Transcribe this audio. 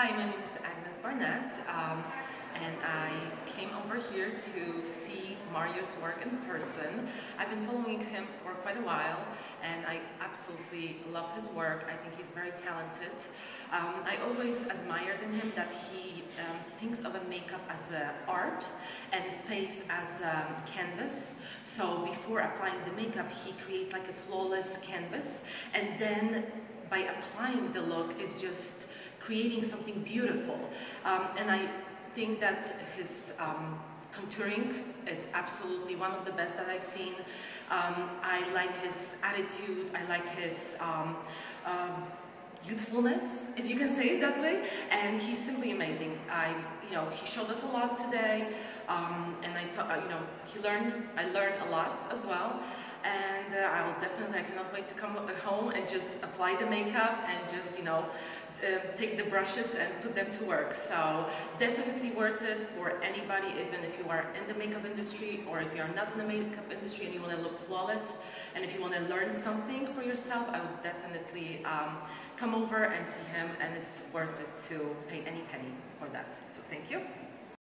Hi, my name is Agnes Barnett, um, and I came over here to see Mario's work in person. I've been following him for quite a while, and I absolutely love his work. I think he's very talented. Um, I always admired in him that he um, thinks of a makeup as a art and face as a canvas. So before applying the makeup, he creates like a flawless canvas, and then by applying the look, it's just creating something beautiful. Um, and I think that his um, contouring, it's absolutely one of the best that I've seen. Um, I like his attitude, I like his um, um, youthfulness, if you can say it that way, and he's simply amazing. I, you know, he showed us a lot today, um, and I thought, you know, he learned, I learned a lot as well and uh, I will definitely, I cannot wait to come home and just apply the makeup and just, you know, uh, take the brushes and put them to work. So definitely worth it for anybody, even if you are in the makeup industry or if you're not in the makeup industry and you want to look flawless and if you want to learn something for yourself, I would definitely um, come over and see him and it's worth it to pay any penny for that. So thank you.